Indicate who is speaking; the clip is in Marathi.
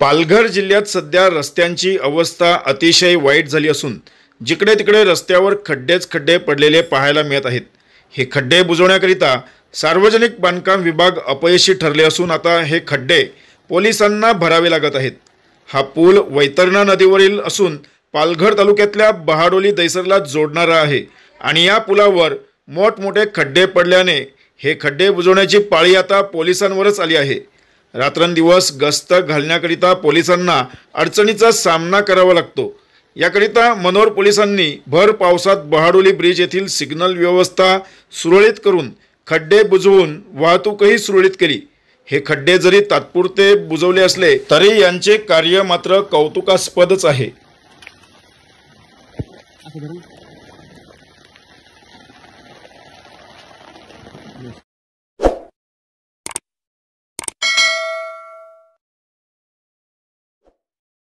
Speaker 1: पालघर जिल्ह्यात सध्या रस्त्यांची अवस्था अतिशय वाईट झाली असून जिकडे तिकडे रस्त्यावर खड्डेच खड्डे पडलेले पाहायला मिळत आहेत. हे खड्डे बुजवण्याकरिता सार्वजनिक बांधकाम विभाग अपयशी ठरले असून आता हे खड्डे पोलिसांना भरावे लागत आहेत. हा पूल वैतरणा नदीवरील असून पालघर तालुक्यातल्या बहाडोली दैसरला जोडणारा आहे आणि या पुलावर मोठमोठे खड्डे पडल्याने हे खड्डे बुजवण्याची पाळी आता पोलिसांवरच आली आहे. रात्रंदिवस गस्त घालण्याकरिता पोलिसांना अडचणीचा सामना करावा लागतो. याकरिता मनोर पोलिसांनी भर पावसात बहाडोली ब्रिज येथील सिग्नल व्यवस्था सुरळीत करून खड्डे बुजवून वाहतूकही सुरळीत केली. हे खड्डे जरी तात्पुरते बुजवले असले तरी यांचे कार्य मात्र कौतुकास्पदच आहे.